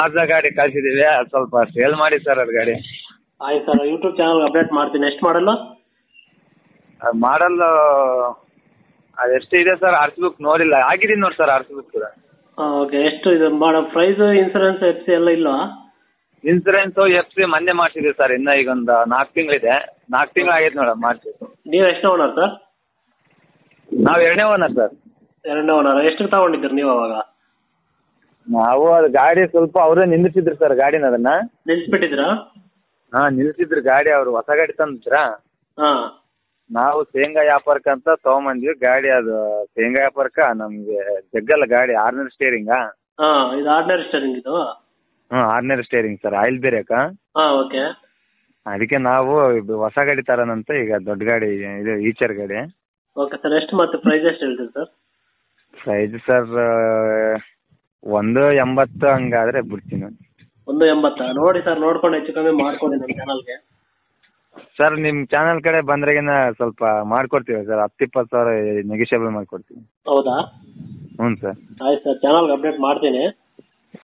ಮಾಜಾ ಗಾಡಿ ಕಳ್ಸಿದೀವಿ ಅದು ಸ್ವಲ್ಪ ಸೇಲ್ ಮಾಡಿ ಸರ್ ಅದು ಗಾಡಿ. ಆಯ್ತು ಸರ್ ಯೂಟ್ಯೂಬ್ ಚಾನಲ್ ಅಪ್ಡೇಟ್ ಮಾಡ್ತೀನಿ. ಎಷ್ಟು ಮಾಡಲ್ಲ ಮಾಡಲ್ ಅದೆಷ್ಟು ಇದೆ ಸರ್ ಆರ್ ಸಿ ಬುಕ್ ನೋಡಿಲ್ಲ. ಆಗಿದ್ದೀನಿ ನೋಡಿ ಸರ್ ಆರ್ ಸಿ ಬುಕ್ ಕೂಡ. ಓಕೆ ಎಷ್ಟು ಇದು ಮಾಡೋ ಪ್ರೈಸ್ ಇನ್ಸೂರೆನ್ಸ್ ಎಫ್ ಸಿ ಎಲ್ಲ ಇಲ್ವಾ? ಇನ್ಸೂರೆನ್ಸ್ ಎಫ್ ಸಿ ಮೊನ್ನೆ ಮಾಡಿಸಿದ್ವಿ ಸರ್ ಇನ್ನ ಈಗ ಒಂದು ನಾಲ್ಕು ತಿಂಗಳಿದೆ. ನಾಲ್ಕು ತಿಂಗಳು ಆಗೈತೆ ಮೇಡಮ್ ಮಾಡಿಸಿದ್ದು ನೀವು ಎಷ್ಟು ಓನರ್ ಸರ್ ನಾವು ಎರಡನೇ ಓನರ್ ಸರ್ ಎರಡನೇ ಓನರ್ ಎಷ್ಟು ತಗೊಂಡಿದ್ದೀರಿ ನೀವು ಅವಾಗ? ನಾವು ಅದ್ ಗಾಡಿ ಸ್ವಲ್ಪ ಅವರೇ ನಿಲ್ಲಿಸಿದ್ರು ಸರ್ ಗಾಡಿನ ಅದನ್ನ. ನಿಲ್ಸ್ಬಿಟ್ಟಿದ್ರ? ಹಾ ನಿಲ್ಲಿಸಿದ್ರು ಗಾಡಿ ಅವ್ರು ಹೊಸ ಗಾಡಿ ತಂದಿದ್ರಾ. ಹಾಂ. ನಾವು ಶೇಂಗಾ ವ್ಯಾಪಾರಕ್ಕೆ ಅಂತ ತಗೊಂಬಂದ್ವಿ. ಗಾಡಿ ಅದು ಶೇಂಗಾ ವ್ಯಾಪಾರಕ್ಕ ನಮಗೆ ಜಗ್ಗಲ್ಲ ಗಾಡಿ ಆರ್ನರ್ ಸ್ಟೇರಿಂಗಾ ಹಾ ಇದು ಸ್ಟೇರಿಂಗ್ ಇದು? ಹ್ಞೂ ಆರ್ನರ್ ಸ್ಟೇರಿಂಗ್ ಸರ್ ಆಯಿಲ್ ಬೇರೆಕ. ಹಾಂ ಓಕೆ. ಅದಕ್ಕೆ ನಾವು ಇದು ಹೊಸ ಗಾಡಿ ತರನಂತ ಈಗ ದೊಡ್ಡ ಗಾಡಿ ಇದು ಈಚರ್ ಗಾಡಿ. ಓಕೆ ಸರ್ ಎಷ್ಟು ಮತ್ತೆ ಪ್ರೈಸ್ ಎಷ್ಟು ಹೇಳ್ತೀರಿ ಸರ್? ಪ್ರೈಸ್ ಸರ್ ಒಂದು ಎಂಬತ್ತು ಹಂಗಾದ್ರೆ ಬಿಡ್ತೀನಿ. ಒಂದು ಎಂಬತ್ತಾ? ನೋಡಿ ಸರ್ ನೋಡ್ಕೊಂಡು ಹೆಚ್ಚು ಕಮ್ಮಿ ಮಾಡ್ಕೊಡಿ ನಮ್ಮ ಚಾನಲ್ಗೆ ಸರ್ ನಿಮ್ಮ ಚಾನಲ್ ಕಡೆ ಬಂದ್ರೆಗಿನ ಸ್ವಲ್ಪ ಮಾಡ್ಕೊಡ್ತೀವಿ ಸರ್? ಹತ್ತು ಇಪ್ಪತ್ತು ಸಾವಿರ ನೆಗಿಷಿಯಬಲ್ ಮಾಡಿಕೊಡ್ತೀವಿ ಹೌದಾ? ಹ್ಞೂ ಸರ್. ಆಯ್ತು ಸರ್ ಚಾನಲ್ಗೆ ಅಪ್ಡೇಟ್ ಮಾಡ್ತೀನಿ.